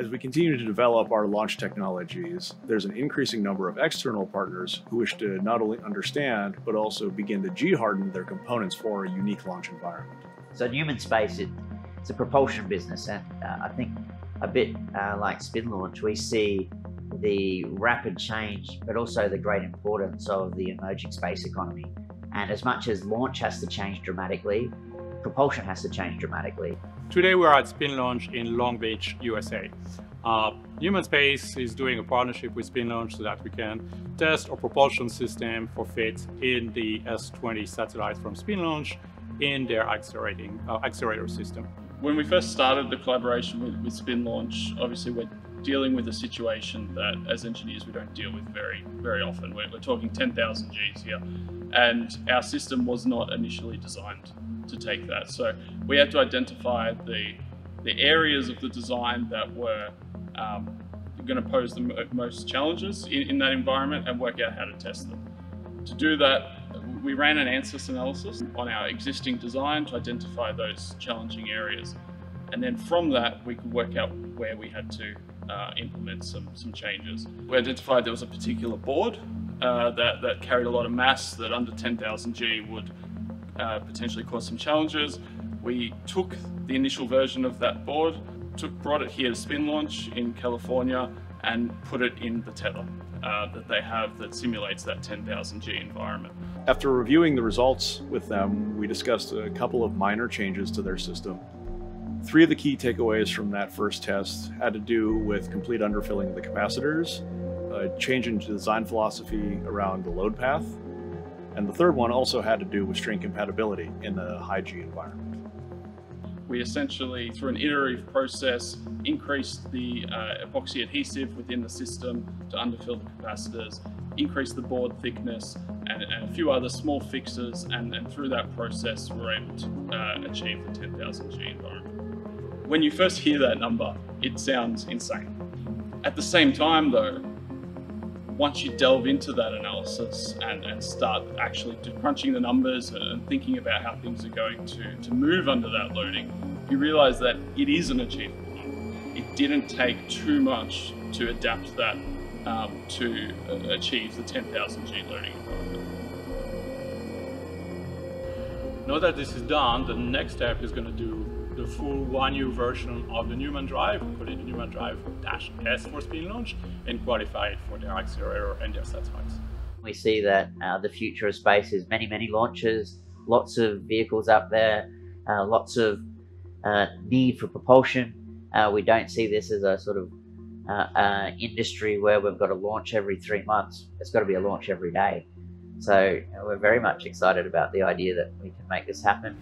As we continue to develop our launch technologies, there's an increasing number of external partners who wish to not only understand, but also begin to G-harden their components for a unique launch environment. So Neumann Space, it, it's a propulsion business, and uh, I think a bit uh, like SpinLaunch, we see the rapid change, but also the great importance of the emerging space economy. And as much as launch has to change dramatically, propulsion has to change dramatically. Today we're at SpinLaunch in Long Beach, USA. Uh, Neumann Space is doing a partnership with SpinLaunch so that we can test our propulsion system for fit in the S-20 satellite from SpinLaunch in their accelerating uh, accelerator system. When we first started the collaboration with, with Spin Launch, obviously we're dealing with a situation that as engineers we don't deal with very very often. We're, we're talking 10,000 Gs here and our system was not initially designed to take that. So we had to identify the, the areas of the design that were um, going to pose the most challenges in, in that environment and work out how to test them. To do that, we ran an ANSYS analysis on our existing design to identify those challenging areas. And then from that, we could work out where we had to uh, implement some, some changes. We identified there was a particular board uh, that, that carried a lot of mass that under 10,000 G would uh, potentially cause some challenges. We took the initial version of that board, took, brought it here to SpinLaunch in California and put it in the tether uh, that they have that simulates that 10,000 G environment. After reviewing the results with them, we discussed a couple of minor changes to their system. Three of the key takeaways from that first test had to do with complete underfilling of the capacitors, a change in design philosophy around the load path, and the third one also had to do with string compatibility in the high G environment. We essentially, through an iterative process, increased the uh, epoxy adhesive within the system to underfill the capacitors, increased the board thickness, and, and a few other small fixes, and, and, through that process, we were able to uh, achieve the 10,000 G environment. When you first hear that number, it sounds insane. At the same time, though, once you delve into that analysis and, and start actually crunching the numbers and thinking about how things are going to, to move under that loading, you realize that it is an achievable number. It didn't take too much to adapt that um, to uh, achieve the 10,000 G loading environment. Now that this is done, the next step is going to do the full one new version of the Neumann Drive, call it the Neumann Drive dash S for spin launch, and qualify it for their accelerator and their satellites. We see that uh, the future of space is many, many launches, lots of vehicles up there, uh, lots of uh, need for propulsion. Uh, we don't see this as a sort of uh, uh, industry where we've got to launch every three months. It's got to be a launch every day. So we're very much excited about the idea that we can make this happen.